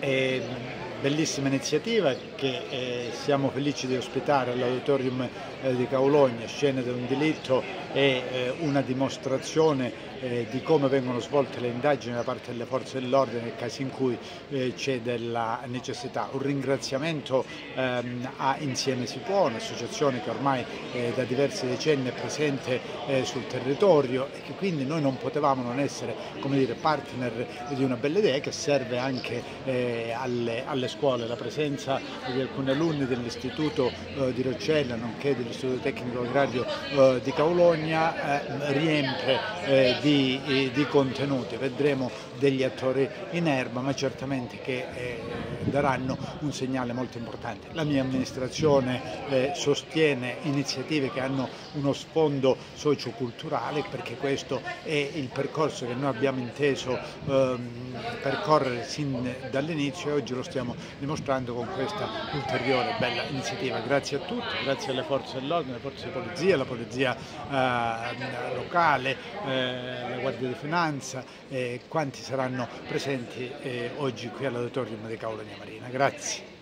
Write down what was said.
è bellissima iniziativa che eh, siamo felici di ospitare all'auditorium eh, di Caologna, Scene di un delitto e eh, una dimostrazione eh, di come vengono svolte le indagini da parte delle forze dell'ordine nel caso in cui eh, c'è della necessità. Un ringraziamento ehm, a Insieme Si Può, un'associazione che ormai eh, da diversi decenni è presente sul territorio e che quindi noi non potevamo non essere dire, partner di una bella idea che serve anche alle, alle scuole. La presenza di alcuni alunni dell'Istituto di Roccella nonché dell'Istituto Tecnico Agrario di Caologna riempie di di, contenuti, vedremo degli attori in erba ma certamente che eh, daranno un segnale molto importante. La mia amministrazione eh, sostiene iniziative che hanno uno sfondo socioculturale perché questo è il percorso che noi abbiamo inteso ehm, percorrere sin dall'inizio e oggi lo stiamo dimostrando con questa ulteriore bella iniziativa. Grazie a tutti, grazie alle forze dell'ordine, alle forze di polizia, alla polizia eh, locale, eh, la Guardia di Finanza e quanti saranno presenti eh, oggi qui all'auditorium di Caolonia Marina. Grazie.